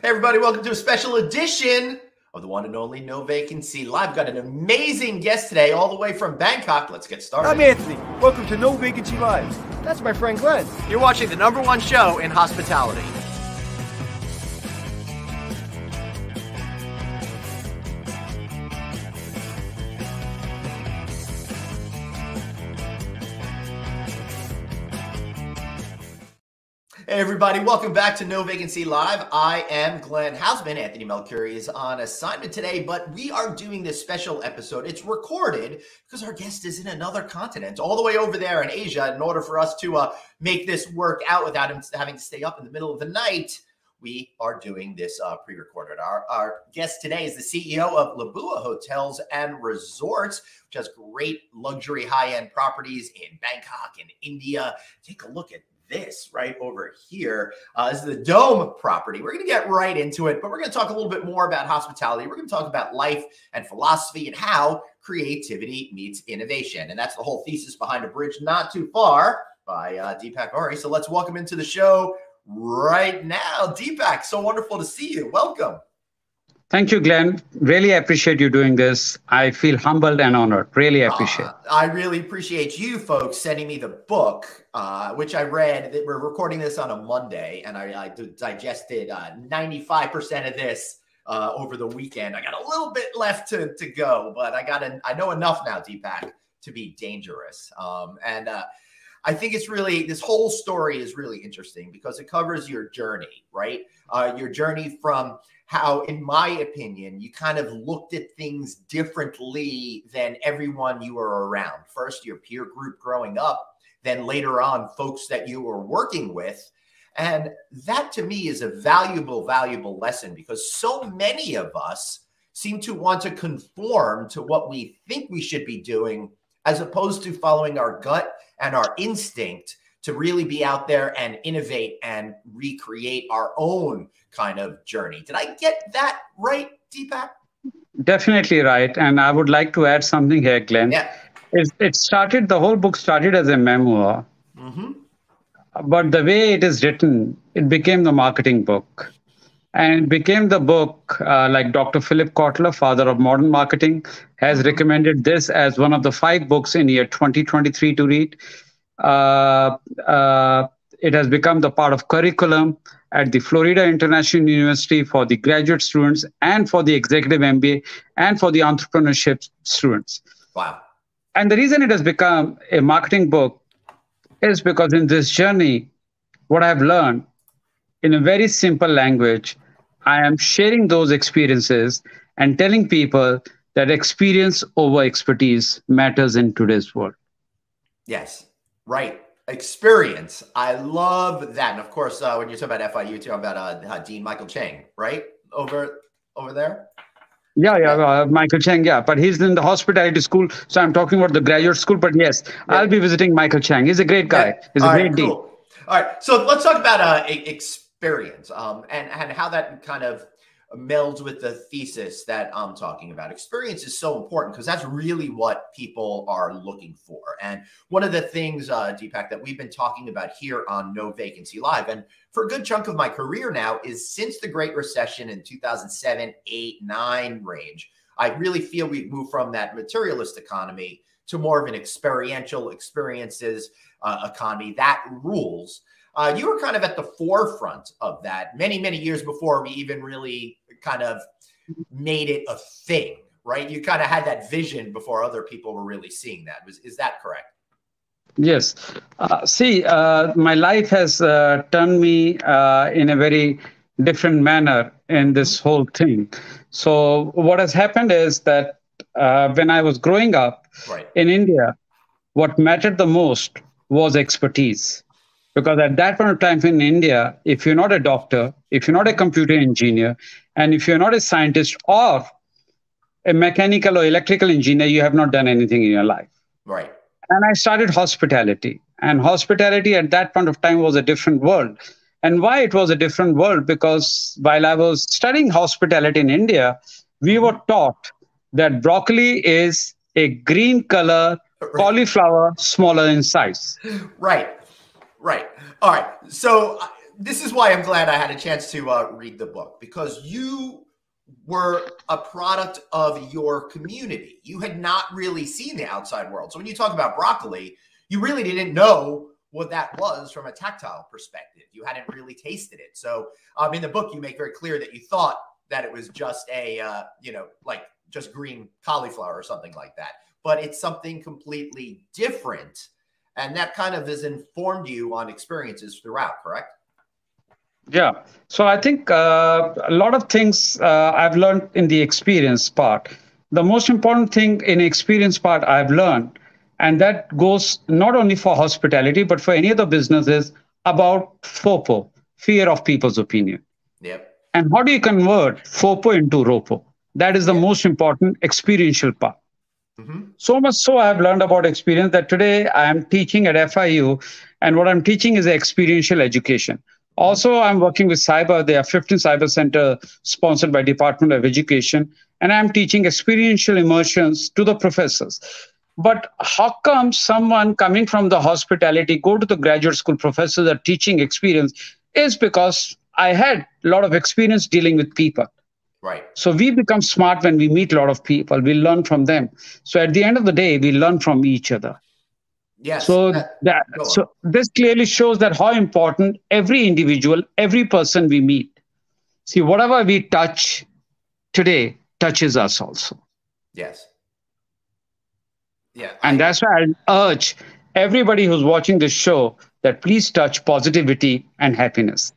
Hey, everybody, welcome to a special edition of the one and only No Vacancy Live. Got an amazing guest today, all the way from Bangkok. Let's get started. I'm Anthony. Welcome to No Vacancy Live. That's my friend Glenn. You're watching the number one show in hospitality. Hey everybody, welcome back to No Vacancy Live. I am Glenn Haussman. Anthony Melchiorri is on assignment today, but we are doing this special episode. It's recorded because our guest is in another continent, all the way over there in Asia. In order for us to uh, make this work out without him having to stay up in the middle of the night, we are doing this uh, pre-recorded. Our, our guest today is the CEO of lebua Hotels and Resorts, which has great luxury high-end properties in Bangkok and India. Take a look at this right over here uh, is the Dome property. We're going to get right into it, but we're going to talk a little bit more about hospitality. We're going to talk about life and philosophy and how creativity meets innovation. And that's the whole thesis behind A Bridge Not Too Far by uh, Deepak Ohri. So let's welcome into the show right now. Deepak, so wonderful to see you. Welcome. Thank you, Glenn. Really appreciate you doing this. I feel humbled and honored. Really appreciate. Uh, I really appreciate you folks sending me the book, uh, which I read. We're recording this on a Monday, and I, I digested uh, 95% of this uh, over the weekend. I got a little bit left to, to go, but I got an, I know enough now, Deepak, to be dangerous. Um, and uh, I think it's really this whole story is really interesting because it covers your journey, right? Uh, your journey from how, in my opinion, you kind of looked at things differently than everyone you were around. First, your peer group growing up, then later on, folks that you were working with. And that to me is a valuable, valuable lesson because so many of us seem to want to conform to what we think we should be doing as opposed to following our gut and our instinct to really be out there and innovate and recreate our own kind of journey. Did I get that right, Deepak? Definitely right. And I would like to add something here, Glenn. Yeah. It, it started, the whole book started as a memoir. Mm-hmm. But the way it is written, it became the marketing book. And it became the book, uh, like Dr. Philip Kotler, father of modern marketing, has mm-hmm. recommended this as one of the five books in year 2023 to read. Uh, uh, it has become the part of curriculum at the Florida International University for the graduate students and for the executive MBA and for the entrepreneurship students. Wow. And the reason it has become a marketing book is because in this journey, what I've learned in a very simple language, I am sharing those experiences and telling people that experience over expertise matters in today's world. Yes. Right. Experience. I love that. And of course, uh, when you're talking about FIU, too, about uh, uh, Dean Michael Cheng, right? Over over there. Yeah, yeah, uh, Michael Cheng, yeah, but he's in the hospitality school, so I'm talking about the graduate school. But yes. I'll be visiting Michael Cheng. He's a great guy. Yeah. He's a great right, cool. All right, so let's talk about uh, experience um, and and how that kind of melds with the thesis that I'm talking about. Experience is so important because that's really what people are looking for. And one of the things, uh, Deepak, that we've been talking about here on No Vacancy Live, and for a good chunk of my career now, is since the Great Recession in 2007, 8, 9 range, I really feel we've moved from that materialist economy to more of an experiential experiences uh, economy that rules. Uh, you were kind of at the forefront of that many, many years before we even really kind of made it a thing, right? You kind of had that vision before other people were really seeing that. Was is that correct? Yes. Uh, see, uh, my life has uh, turned me uh, in a very different manner in this whole thing. So what has happened is that uh, when I was growing up right. in India, what mattered the most was expertise. Because at that point of time in India, if you're not a doctor, if you're not a computer engineer, and if you're not a scientist or a mechanical or electrical engineer, you have not done anything in your life. Right. And I started hospitality. And hospitality at that point of time was a different world. And why it was a different world? Because while I was studying hospitality in India, we were taught that broccoli is a green color cauliflower smaller in size. Right. Right. All right. So this is why I'm glad I had a chance to uh, read the book because you were a product of your community. You had not really seen the outside world. So when you talk about broccoli, you really didn't know what that was from a tactile perspective. You hadn't really tasted it. So um, in the book, you make very clear that you thought that it was just a, uh, you know, like just green cauliflower or something like that. But it's something completely different. And that kind of has informed you on experiences throughout, correct? Yeah. So I think uh, a lot of things uh, I've learned in the experience part. The most important thing in experience part I've learned, and that goes not only for hospitality, but for any other businesses about FOPO, fear of people's opinion. Yep. And how do you convert FOPO into ROPO? That is the yep. most important experiential part. Mm-hmm. So much so, I've learned about experience that today I am teaching at FIU, and what I'm teaching is experiential education. Also, I'm working with CIBER. They are 15 CIBER Center sponsored by Department of Education, and I'm teaching experiential immersions to the professors. But how come someone coming from the hospitality go to the graduate school professors are teaching experience? Is because I had a lot of experience dealing with people. Right. So we become smart when we meet a lot of people. We learn from them. So at the end of the day, we learn from each other. Yes. So that, that so this clearly shows that how important every individual, every person we meet. See, whatever we touch today touches us also. Yes. Yeah. And I, that's why I urge everybody who's watching this show that please touch positivity and happiness.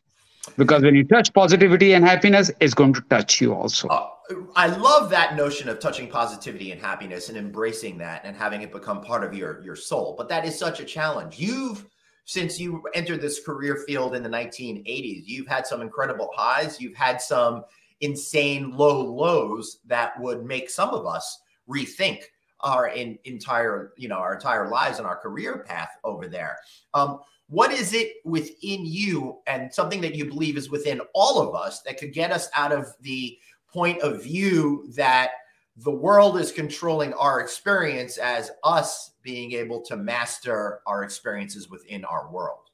Because when you touch positivity and happiness, it's going to touch you also. Uh, I love that notion of touching positivity and happiness and embracing that and having it become part of your your soul. But that is such a challenge. You've since you entered this career field in the 1980s, you've had some incredible highs, you've had some insane low lows that would make some of us rethink our in, entire, you know, our entire lives and our career path over there. Um, what is it within you and something that you believe is within all of us that could get us out of the point of view that the world is controlling our experience as us being able to master our experiences within our world.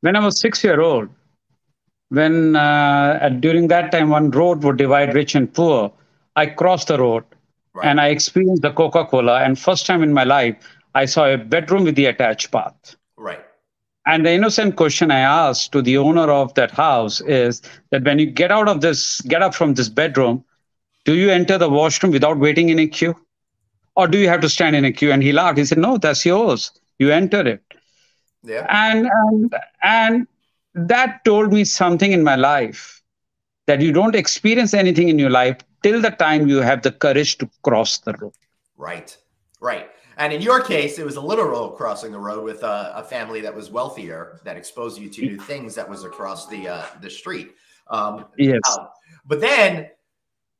When I was six year old, when uh, during that time one road would divide rich and poor, I crossed the road right. and I experienced the Coca Cola. And first time in my life, I saw a bedroom with the attached bath. Right. And the innocent question I asked to the owner of that house is that when you get out of this, get up from this bedroom, do you enter the washroom without waiting in a queue? Or do you have to stand in a queue? And he laughed. He said, No, that's yours. You enter it. Yeah. And, and, and that told me something in my life that you don't experience anything in your life till the time you have the courage to cross the road. Right. Right. And in your case, it was a literal crossing the road with a, a family that was wealthier that exposed you to new things that was across the uh, the street. Um, yes. Uh, but then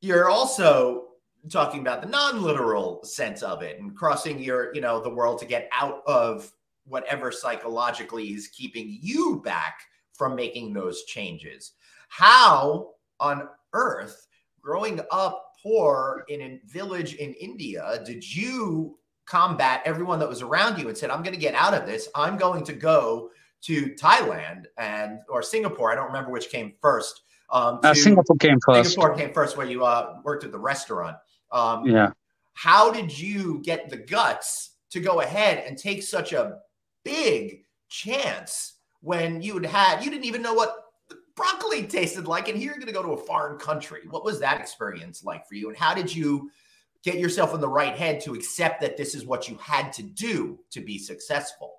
you're also talking about the non-literal sense of it and crossing your, you know, the world to get out of whatever psychologically is keeping you back from making those changes. How on earth, growing up poor in a village in India, did you combat everyone that was around you and said, I'm going to get out of this. I'm going to go to Thailand and or Singapore. I don't remember which came first. Um, uh, Singapore came first. Singapore came first, where you uh, worked at the restaurant. Um, yeah. How did you get the guts to go ahead and take such a big chance when you had had you didn't even know what broccoli tasted like, and here you're going to go to a foreign country? What was that experience like for you, and how did you get yourself in the right head to accept that this is what you had to do to be successful?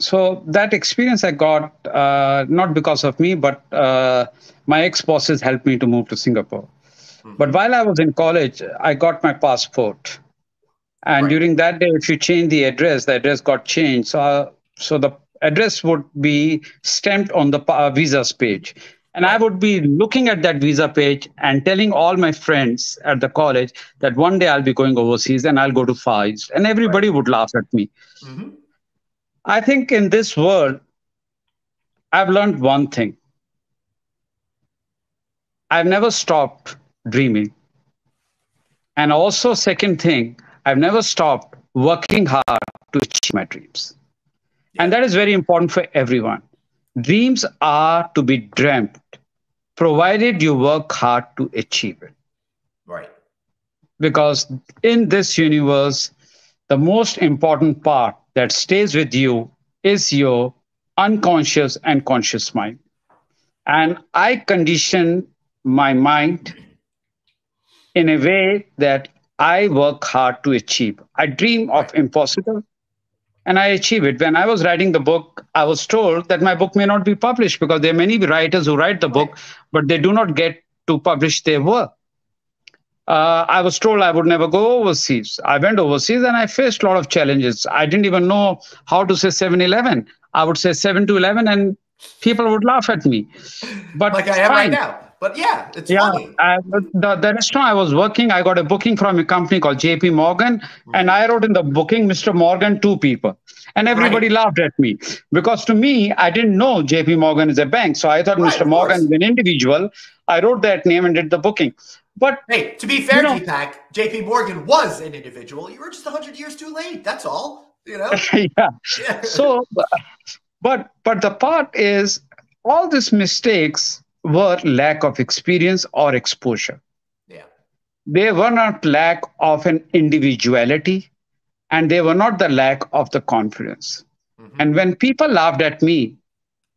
So that experience I got uh, not because of me, but uh, my ex bosses helped me to move to Singapore. Mm-hmm. But while I was in college, I got my passport, and right. during that day, if you change the address, the address got changed. So, uh, so the address would be stamped on the visas page. And I would be looking at that visa page and telling all my friends at the college that one day I'll be going overseas and I'll go to Far East. And everybody right. would laugh at me. Mm-hmm. I think in this world, I've learned one thing I've never stopped dreaming. And also, second thing, I've never stopped working hard to achieve my dreams. And that is very important for everyone dreams are to be dreamt, provided you work hard to achieve it. Right. Because in this universe, the most important part that stays with you is your unconscious and conscious mind. And I condition my mind in a way that I work hard to achieve. I dream of impossible and I achieve it. When I was writing the book, I was told that my book may not be published because there are many writers who write the book, but they do not get to publish their work. Uh, I was told I would never go overseas. I went overseas and I faced a lot of challenges. I didn't even know how to say 7 Eleven. I would say 7 to 11 and people would laugh at me. But like I am right now. But yeah, it's yeah, funny. I, the, the restaurant I was working, I got a booking from a company called JP Morgan, mm-hmm. and I wrote in the booking, Mr. Morgan, two people. And everybody right. laughed at me because to me, I didn't know JP Morgan is a bank. So I thought right, Mr. Morgan is an individual. I wrote that name and did the booking. But hey, to be fair, you know, Deepak, JP Morgan was an individual. You were just 100 years too late. That's all. You know? yeah. yeah. So, but but the part is all these mistakes were lack of experience or exposure. Yeah. They were not lack of an individuality and they were not the lack of the confidence. Mm-hmm. And when people laughed at me,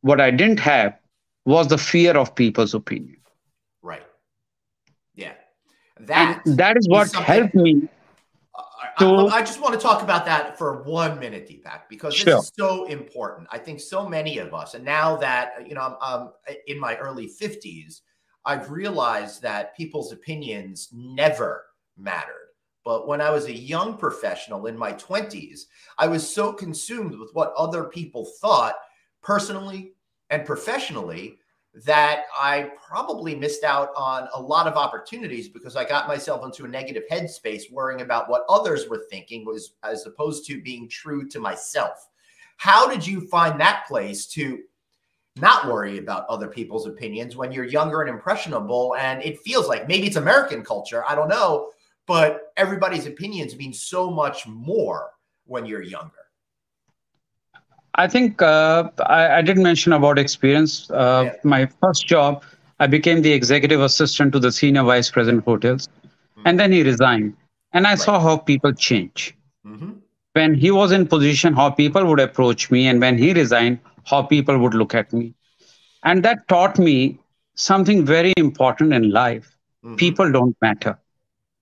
what I didn't have was the fear of people's opinion. Right. Yeah. That, and that is what helped me I, just want to talk about that for one minute, Deepak, because sure. this is so important. I think so many of us, and now that you know, I'm, I'm uh, in my early 50s, I've realized that people's opinions never mattered. But when I was a young professional in my 20s, I was so consumed with what other people thought personally and professionally that I probably missed out on a lot of opportunities because I got myself into a negative headspace worrying about what others were thinking was as opposed to being true to myself. How did you find that place to not worry about other people's opinions when you're younger and impressionable and it feels like maybe it's American culture, I don't know, but everybody's opinions mean so much more when you're younger. I think uh, I, I, did mention about experience. Uh, yeah. My first job, I became the executive assistant to the senior vice president hotels, mm-hmm. and then he resigned. And I right. saw how people change. Mm-hmm. When he was in position, how people would approach me, and when he resigned, how people would look at me. And that taught me something very important in life. Mm-hmm. People don't matter.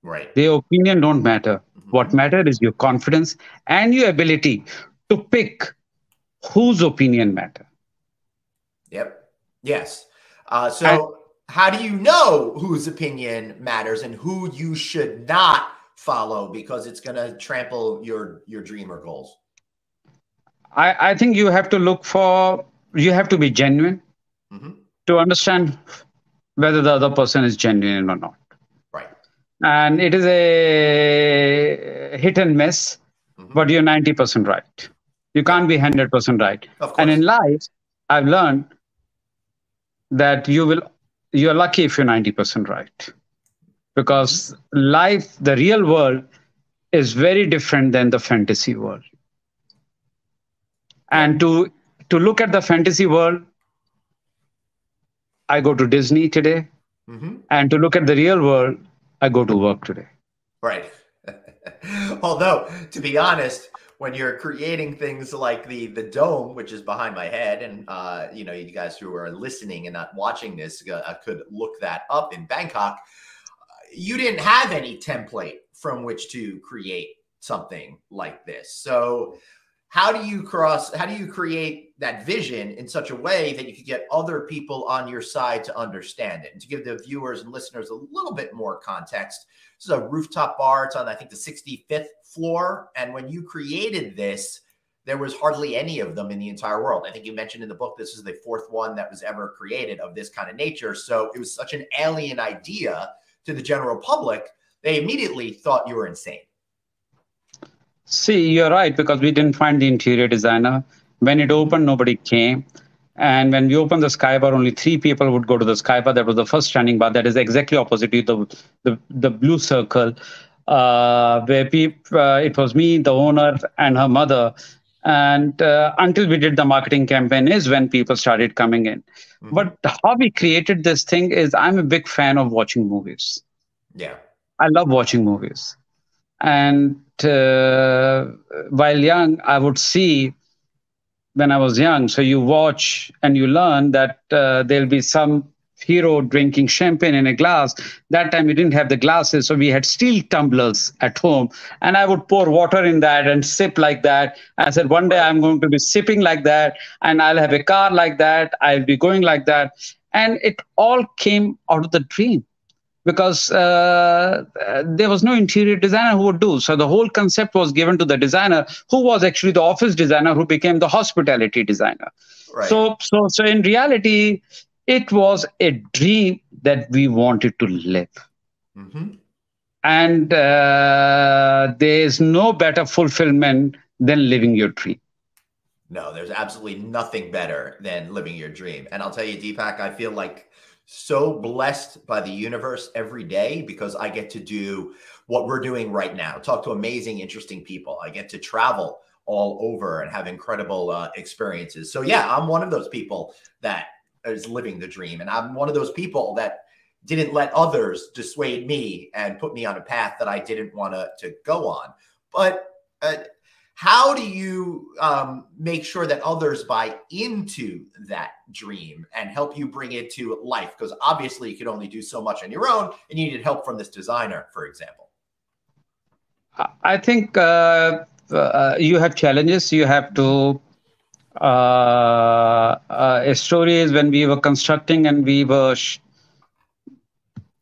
Right. Their opinion don't matter. Mm-hmm. What matters is your confidence and your ability to pick whose opinion matter. Yep. Yes. Uh, so, and, how do you know whose opinion matters and who you should not follow because it's going to trample your your dream or goals? I, I think you have to look for you have to be genuine mm-hmm. to understand whether the other person is genuine or not. Right. And it is a hit and miss, mm-hmm. but you're 90% right. You can't be 100% right. And in life, I've learned that you will you're lucky if you're 90% right. Because life, the real world, is very different than the fantasy world. And to to look at the fantasy world, I go to Disney today. Mm-hmm. And to look at the real world, I go to work today. Right. Although, to be honest, when you're creating things like the the dome, which is behind my head, and uh, you know, you guys who are listening and not watching this uh, could look that up in Bangkok. You didn't have any template from which to create something like this. So, how do you cross? How do you create that vision in such a way that you could get other people on your side to understand it and to give the viewers and listeners a little bit more context? This is a rooftop bar. It's on, I think, the 65th floor. And when you created this, there was hardly any of them in the entire world. I think you mentioned in the book this is the fourth one that was ever created of this kind of nature. So it was such an alien idea to the general public, they immediately thought you were insane. See, you're right, because we didn't find the interior designer. When it opened, nobody came. And when we opened the sky bar, only three people would go to the sky bar. That was the first standing bar. That is exactly opposite to the, the, the blue circle, uh, where people, uh, it was me, the owner, and her mother. and uh, until we did the marketing campaign is when people started coming in mm-hmm. but how we created this thing is i'm a big fan of watching movies yeah i love watching movies and uh, while young i would see when i was young so you watch and you learn that uh, there'll be some hero drinking champagne in a glass. That time we didn't have the glasses, so we had steel tumblers at home. And I would pour water in that and sip like that. I said, one day I'm going to be sipping like that, and I'll have a car like that. I'll be going like that. And it all came out of the dream because uh, there was no interior designer who would do. So the whole concept was given to the designer, who was actually the office designer, who became the hospitality designer. Right. So, so, so in reality, it was a dream that we wanted to live. Mm-hmm. And uh, there's no better fulfillment than living your dream. No, there's absolutely nothing better than living your dream. And I'll tell you, Deepak, I feel like so blessed by the universe every day because I get to do what we're doing right now talk to amazing, interesting people. I get to travel all over and have incredible uh, experiences. So, yeah, I'm one of those people that is living the dream. And I'm one of those people that didn't let others dissuade me and put me on a path that I didn't want to, go on. But uh, how do you um, make sure that others buy into that dream and help you bring it to life? Because obviously you can only do so much on your own and you needed help from this designer, for example. I think uh, uh, you have challenges. You have to uh, uh, a story is when we were constructing and we were sh-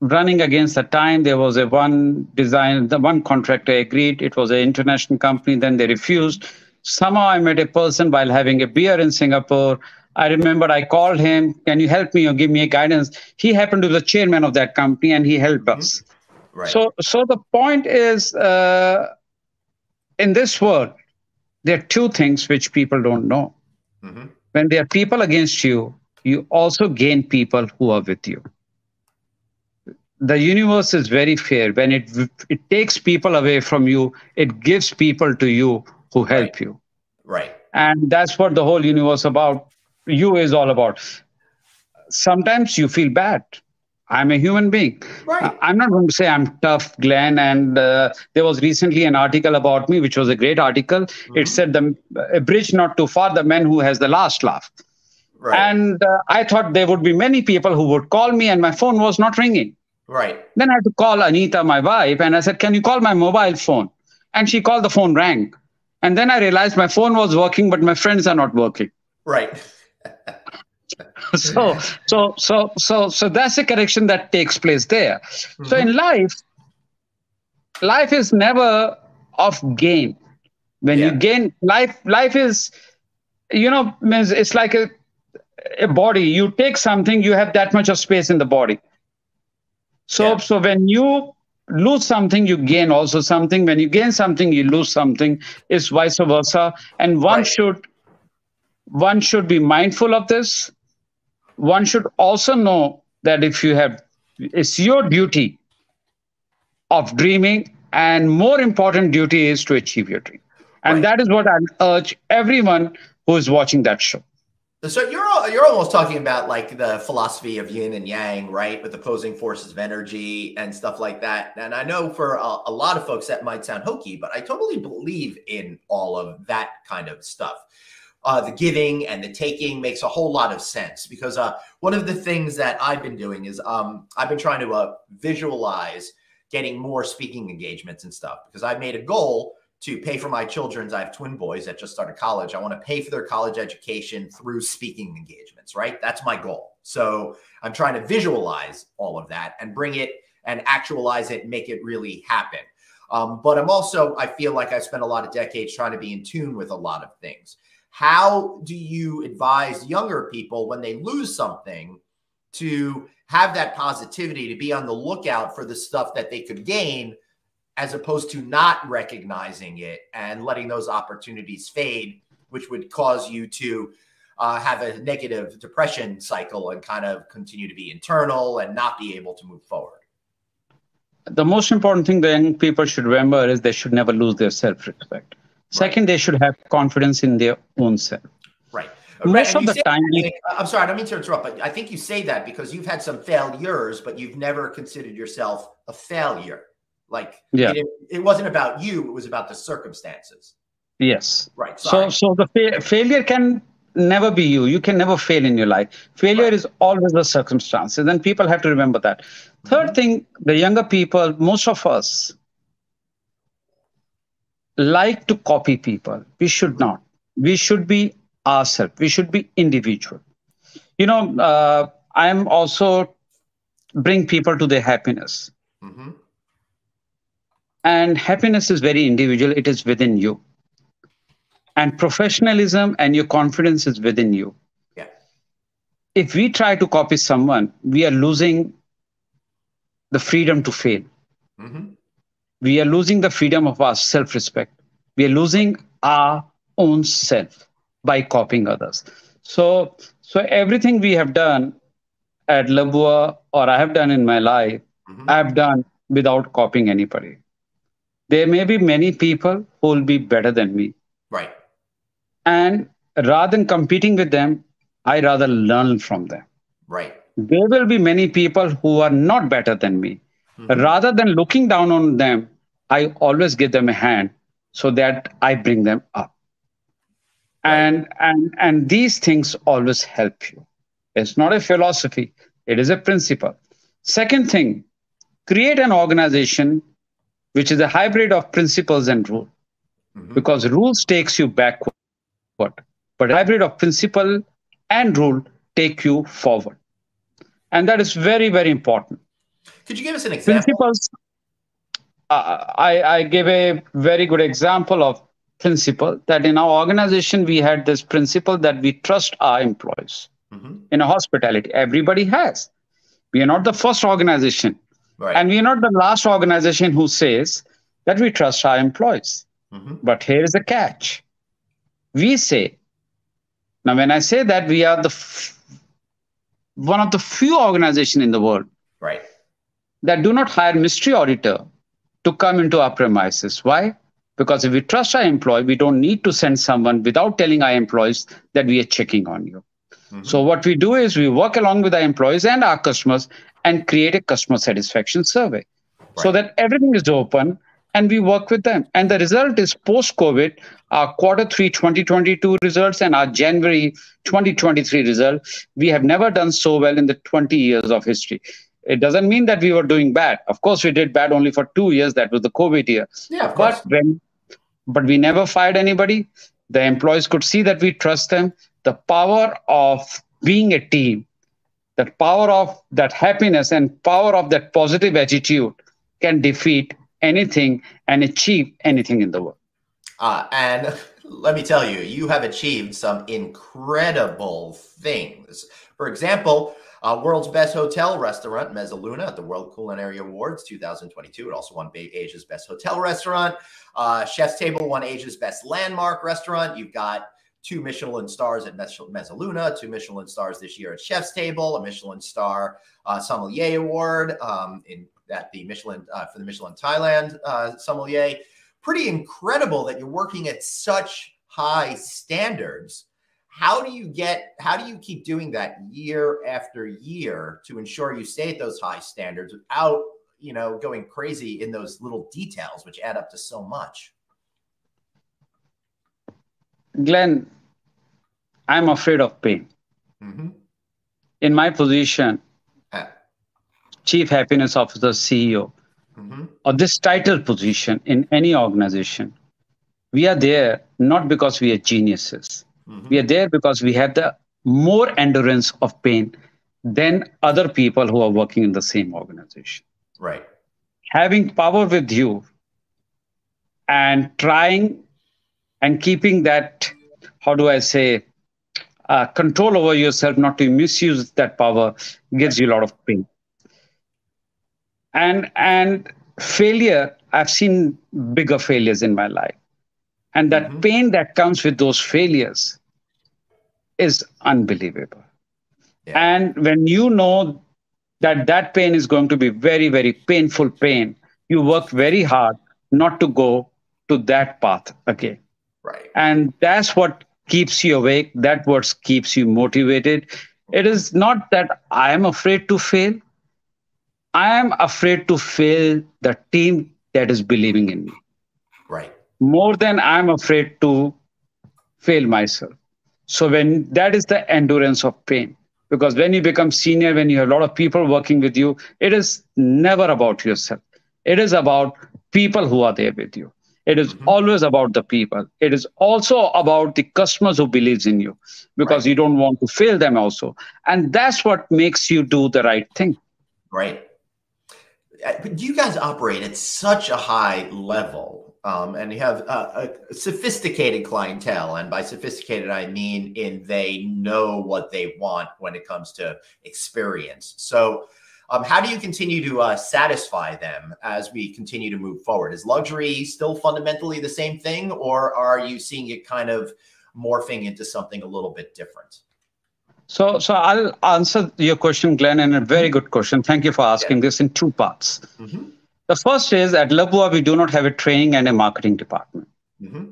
running against the time. There was a one design, the one contractor agreed. It was an international company. Then they refused. Somehow I met a person while having a beer in Singapore. I remember I called him, can you help me or give me a guidance? He happened to be the chairman of that company and he helped mm-hmm. us. Right. So, so the point is, uh, in this world, there are two things which people don't know. Mm-hmm. When there are people against you, you also gain people who are with you. The universe is very fair. When it it takes people away from you, it gives people to you who help right. you. Right. And that's what the whole universe about you is all about. Sometimes you feel bad I'm a human being. Right. I'm not going to say I'm tough, Glenn. And uh, there was recently an article about me, which was a great article. Mm-hmm. It said the a bridge not too far, the man who has the last laugh. Right. And uh, I thought there would be many people who would call me, and my phone was not ringing. Right. Then I had to call Anita, my wife, and I said, "Can you call my mobile phone?" And she called. The phone rang, and then I realized my phone was working, but my friends are not working. Right. so so so so so that's the correction that takes place there mm-hmm. so in life life is never of gain when yeah. you gain life life is you know means it's like a a body you take something you have that much of space in the body so yeah. so when you lose something you gain also something when you gain something you lose something it's vice versa and one right. should one should be mindful of this one should also know that if you have, it's your duty of dreaming, and more important duty is to achieve your dream. And right. that is what I urge everyone who is watching that show. So you're you're almost talking about like the philosophy of yin and yang, right? With opposing forces of energy and stuff like that. And I know for a, a lot of folks that might sound hokey, but I totally believe in all of that kind of stuff uh, the giving and the taking makes a whole lot of sense because uh, one of the things that I've been doing is um, I've been trying to uh, visualize getting more speaking engagements and stuff because I've made a goal to pay for my children's. I have twin boys that just started college. I want to pay for their college education through speaking engagements, right? That's my goal. So I'm trying to visualize all of that and bring it and actualize it make it really happen. Um, but I'm also, I feel like I've spent a lot of decades trying to be in tune with a lot of things. How do you advise younger people when they lose something to have that positivity, to be on the lookout for the stuff that they could gain, as opposed to not recognizing it and letting those opportunities fade, which would cause you to uh, have a negative depression cycle and kind of continue to be internal and not be able to move forward? The most important thing the young people should remember is they should never lose their self respect Second, they should have confidence in their own self. Right. Most of the time, we, I'm sorry, I don't mean to interrupt, but I think you say that because you've had some failures, but you've never considered yourself a failure. Like, yeah. it, it wasn't about you; it was about the circumstances. Yes. Right. Sorry. So, so the fa- failure can never be you. You can never fail in your life. Failure right. is always the circumstances, and people have to remember that. 3rd mm-hmm. thing, the younger people, most of us, like to copy people. We should not. We should be ourselves. We should be individual. You know, uh, I'm also bring people to their happiness. Mm-hmm. And happiness is very individual. It is within you. And professionalism and your confidence is within you. Yeah. If we try to copy someone, we are losing the freedom to fail. Mm-hmm we are losing the freedom of our self respect. We are losing our own self by copying others. So, so everything we have done at lebua or I have done in my life, mm-hmm. I have done without copying anybody. There may be many people who will be better than me. Right. And rather than competing with them, I rather learn from them. Right. There will be many people who are not better than me. Mm-hmm. Rather than looking down on them, I always give them a hand so that I bring them up. And and and these things always help you. It's not a philosophy, it is a principle. Second thing, create an organization which is a hybrid of principles and rule. Mm-hmm. Because rules takes you backward, but hybrid of principle and rule take you forward. And that is very, very important. Could you give us an example? Principles, I, I gave a very good example of principle that in our organization we had this principle that we trust our employees mm-hmm. in a hospitality everybody has we are not the first organization right. and we are not the last organization who says that we trust our employees mm-hmm. but here is the catch we say now when i say that we are the f- one of the few organizations in the world right that do not hire mystery auditor to come into our premises. Why? Because if we trust our employee, we don't need to send someone without telling our employees that we are checking on you. Mm-hmm. So what we do is we work along with our employees and our customers and create a customer satisfaction survey right. so that everything is open and we work with them. And the result is post COVID, our quarter three 2022 results and our January 2023 result. We have never done so well in the 20 years of history. It doesn't mean that we were doing bad. Of course, we did bad only for two years. That was the COVID year. Yeah, of course. But when, but we never fired anybody. The employees could see that we trust them. The power of being a team, that power of that happiness and power of that positive attitude can defeat anything and achieve anything in the world. Uh, and let me tell you, you have achieved some incredible things. For example, uh, world's best hotel restaurant, Mezzaluna, at the World Culinary Awards 2022. It also won Asia's best hotel restaurant. Uh, Chef's Table won Asia's best landmark restaurant. You've got two Michelin stars at Mezzaluna, two Michelin stars this year at Chef's Table, a Michelin star uh, sommelier award um, in at the Michelin uh, for the Michelin Thailand uh, sommelier. Pretty incredible that you're working at such high standards how do you get how do you keep doing that year after year to ensure you stay at those high standards without you know going crazy in those little details which add up to so much glenn i'm afraid of pain mm-hmm. in my position chief happiness officer ceo mm-hmm. or this title position in any organization we are there not because we are geniuses Mm-hmm. We are there because we have the more endurance of pain than other people who are working in the same organization. Right. Having power with you and trying and keeping that, how do I say, uh, control over yourself, not to misuse that power, gives you a lot of pain. And and failure, I've seen bigger failures in my life. And that mm-hmm. pain that comes with those failures is unbelievable. Yeah. And when you know that that pain is going to be very, very painful pain, you work very hard not to go to that path again. Right. And that's what keeps you awake. That what keeps you motivated. It is not that I am afraid to fail. I am afraid to fail the team that is believing in me. Right. More than I'm afraid to fail myself. So when that is the endurance of pain. Because when you become senior, when you have a lot of people working with you, it is never about yourself. It is about people who are there with you. It is mm-hmm. always about the people. It is also about the customers who believes in you because right. you don't want to fail them also. And that's what makes you do the right thing. Right. Uh, but you guys operate at such a high level um, and you have a, a, sophisticated clientele. And by sophisticated, I mean in they know what they want when it comes to experience. So um, how do you continue to uh, satisfy them as we continue to move forward? Is luxury still fundamentally the same thing, or are you seeing it kind of morphing into something a little bit different? So, so I'll answer your question, Glenn, and a very good question. Thank you for asking yeah. this in two parts. Mm-hmm. The first is at lebua, we do not have a training and a marketing department. Mm-hmm.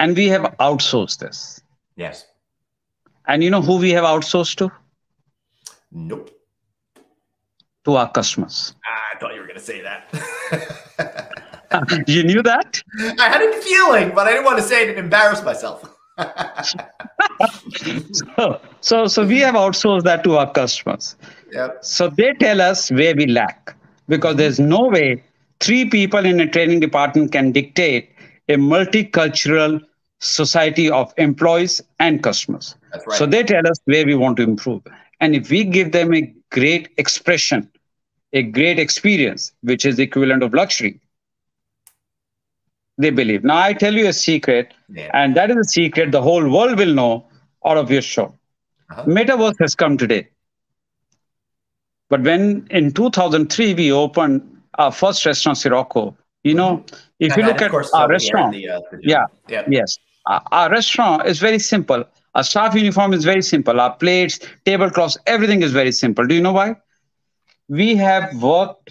And we have outsourced this. Yes. And you know who we have outsourced to? Nope to our customers. Ah, I thought you were going to say that. you knew that? I had a feeling, but I didn't want to say it and embarrass myself. so, so, so we have outsourced that to our customers. Yep. So they tell us where we lack because there's no way three people in a training department can dictate a multicultural society of employees and customers. Right. So they tell us where we want to improve. And if we give them a great expression a great experience, which is the equivalent of luxury. They believe. Now, I tell you a secret, yeah. and that is a secret the whole world will know out of your show. Uh-huh. Metaverse has come today. But when in 2003 we opened our first restaurant, Sirocco, you know, mm-hmm. if you look at our restaurant, the, uh, the yeah, yeah, yes, our, our restaurant is very simple. Our staff uniform is very simple. Our plates, tablecloths, everything is very simple. Do you know why? We have worked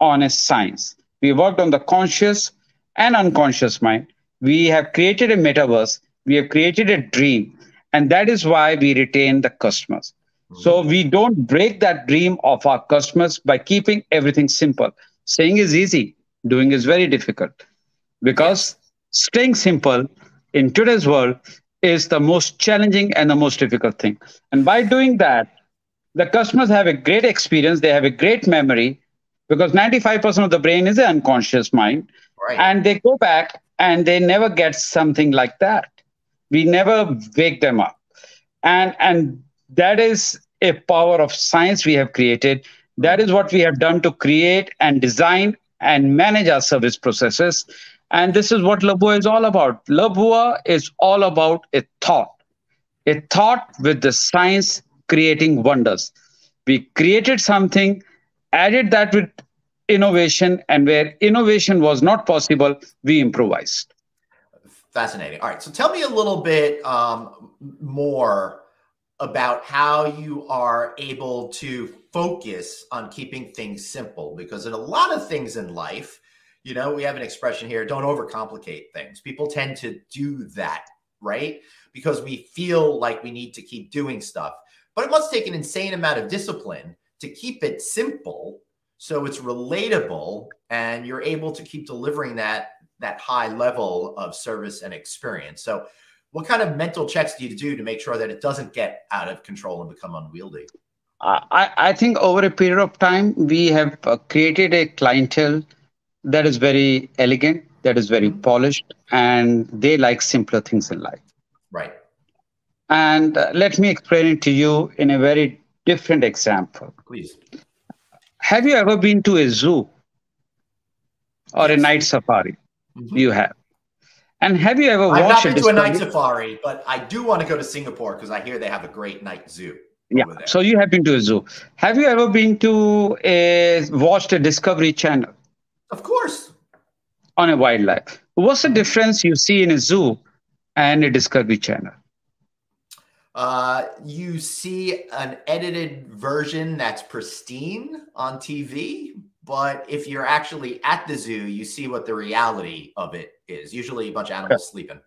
on a science. We worked on the conscious and unconscious mind. We have created a metaverse. We have created a dream. And that is why we retain the customers. Mm-hmm. So we don't break that dream of our customers by keeping everything simple. Saying is easy, doing is very difficult. Because staying simple in today's world is the most challenging and the most difficult thing. And by doing that, the customers have a great experience, they have a great memory because 95% of the brain is the unconscious mind. Right. And they go back and they never get something like that. We never wake them up. And, and that is a power of science we have created. That is what we have done to create and design and manage our service processes. And this is what lebua is all about. lebua is all about a thought, a thought with the science creating wonders. We created something, added that with innovation, and where innovation was not possible, we improvised. Fascinating. All right. So tell me a little bit um, more about how you are able to focus on keeping things simple because in a lot of things in life you know we have an expression here don't overcomplicate things people tend to do that right because we feel like we need to keep doing stuff but it must take an insane amount of discipline to keep it simple so it's relatable and you're able to keep delivering that that high level of service and experience. So what kind of mental checks do you do to make sure that it doesn't get out of control and become unwieldy? I, I think over a period of time, we have uh, created a clientele that is very elegant, that is very mm-hmm. polished, and they like simpler things in life. And uh, let me explain it to you in a very different example. Please. Have you ever been to a zoo or a night safari? Mm-hmm. You have. And have you ever I've watched not been to a night safari, but I do want to go to Singapore because I hear they have a great night zoo. Yeah. So you have been to a zoo. Have you ever been to a watched a Discovery Channel? Of course. On a wildlife. What's the difference you see in a zoo and a Discovery Channel? Uh, you see an edited version that's pristine on TV, but if you're actually at the zoo, you see what the reality of it is. Usually, a bunch of animals sleeping.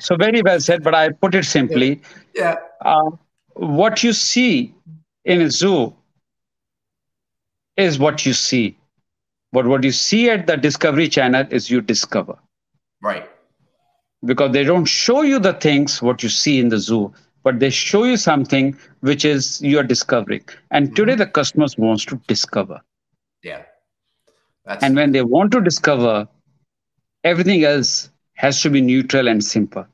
so very well said, but I put it simply. Yeah. yeah. Uh, what you see in a zoo is what you see. But what you see at the Discovery Channel is you discover. Right. Because they don't show you the things what you see in the zoo, but they show you something which is you are discovering. And mm-hmm. today the customers wants to discover. Yeah. That's... And when they want to discover, everything else has to be neutral and simple.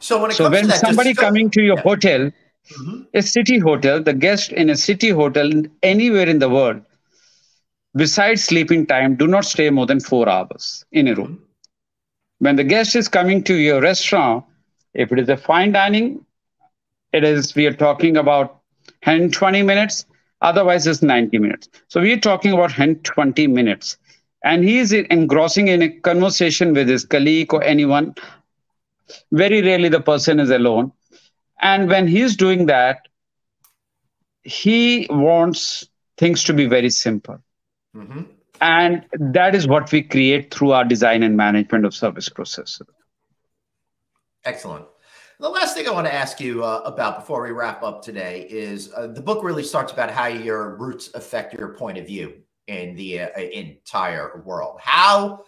So when, so when somebody coming to your yeah. hotel, mm-hmm. a city hotel, the guest in a city hotel anywhere in the world, besides sleeping time, do not stay more than four hours in a room. Mm-hmm. When the guest is coming to your restaurant, if it is a fine dining, it is we are talking about 120 minutes. Otherwise, it's 90 minutes. So we're talking about 120 minutes. And he is engrossing in a conversation with his colleague or anyone. Very rarely the person is alone. And when he's doing that, he wants things to be very simple. Mm-hmm. And that is what we create through our design and management of service processes. Excellent. The last thing I want to ask you uh, about before we wrap up today is uh, the book really starts about how your roots affect your point of view in the uh, entire world. How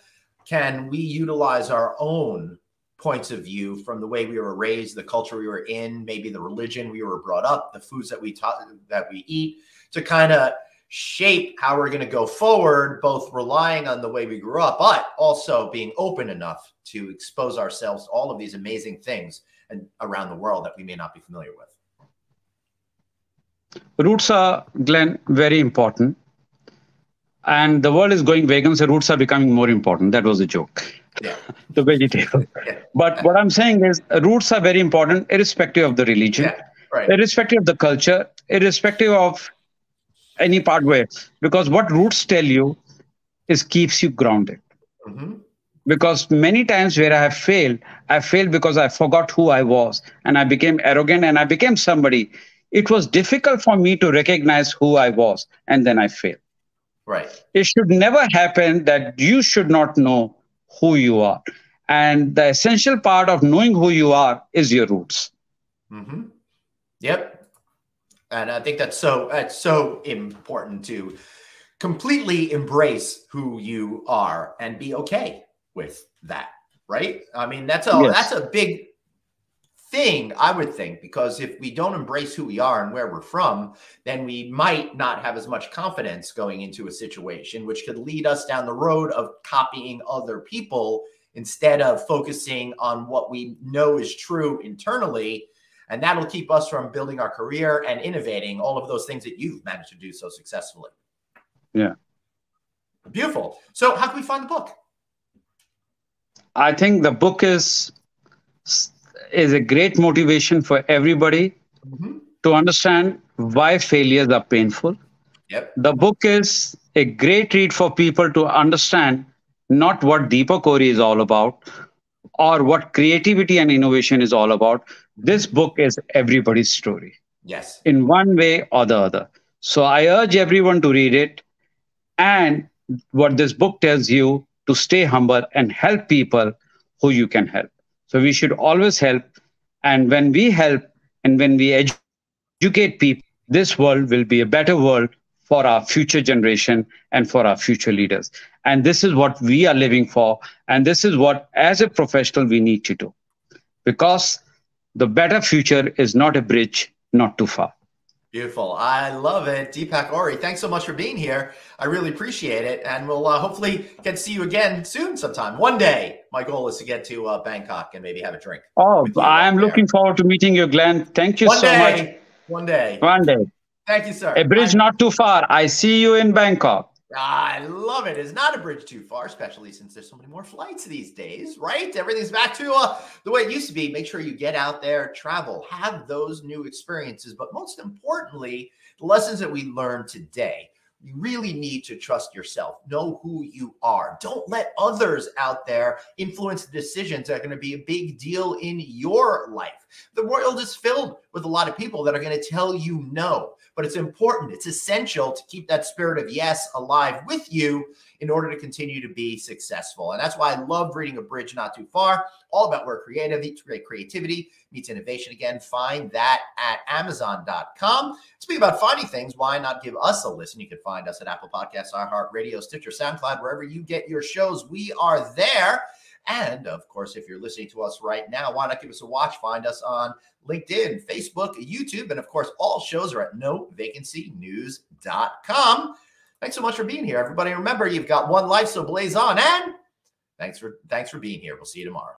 can we utilize our own points of view from the way we were raised, the culture we were in, maybe the religion we were brought up, the foods that we taught that we eat, to kind of shape how we're going to go forward, both relying on the way we grew up, but also being open enough to expose ourselves to all of these amazing things around the world that we may not be familiar with. Roots are, Glenn, very important. And the world is going vegan, so roots are becoming more important. That was a joke. Yeah. the vegetable. Yeah. But what I'm saying is roots are very important, irrespective of the religion, yeah, right. irrespective of the culture, irrespective of any part where because what roots tell you is keeps you grounded. Because many times where i have failed i failed because i forgot who i was and i became arrogant and i became somebody. It was difficult for me to recognize who i was and then i failed. Right. It should never happen that you should not know who you are. And the essential part of knowing who you are is your roots. Mm-hmm. yep. And I think that's so that's so important to completely embrace who you are and be okay with that. Right? I mean, that's a yes. that's a big thing, I would think, because if we don't embrace who we are and where we're from, then we might not have as much confidence going into a situation, which could lead us down the road of copying other people instead of focusing on what we know is true internally and that'll keep us from building our career and innovating all of those things that you've managed to do so successfully. Yeah. Beautiful. So, how can we find the book? I think the book is is a great motivation for everybody mm-hmm. to understand why failures are painful. Yep. The book is a great read for people to understand not what Deepak Ohri is all about or what creativity and innovation is all about, this book is everybody's story. Yes. In one way or the other. So I urge everyone to read it. And what this book tells you to stay humble and help people who you can help. So we should always help. And when we help and when we educate people, this world will be a better world for our future generation and for our future leaders. And this is what we are living for. And this is what, as a professional, we need to do. Because the better future is not a bridge not too far. Beautiful. I love it. Deepak Ohri, thanks so much for being here. I really appreciate it. And we'll uh, hopefully get to see you again soon sometime. One day, my goal is to get to uh, Bangkok and maybe have a drink. Oh, I'm looking forward to meeting you, Glenn. Thank you One so day. much. One day. One day. Thank you, sir. A bridge I- not too far. I see you in Bangkok. I love it. It's not a bridge too far, especially since there's so many more flights these days, right? Everything's back to uh, the way it used to be. Make sure you get out there, travel, have those new experiences. But most importantly, the lessons that we learned today. You really need to trust yourself. Know who you are. Don't let others out there influence the decisions that are going to be a big deal in your life. The world is filled with a lot of people that are going to tell you no but it's important. It's essential to keep that spirit of yes alive with you in order to continue to be successful. And that's why I love reading A Bridge Not Too Far, all about where creativity, creativity meets innovation. Again, find that at Amazon.com. Speaking about finding things, why not give us a listen? You can find us at Apple Podcasts, iHeartRadio, Stitcher, SoundCloud, wherever you get your shows. We are there. And of course, if you're listening to us right now, why not give us a watch? Find us on LinkedIn, Facebook, YouTube, and of course, all shows are at novacancynews.com. Thanks so much for being here, everybody. Remember, you've got one life, so blaze on. And thanks for thanks for being here. We'll see you tomorrow.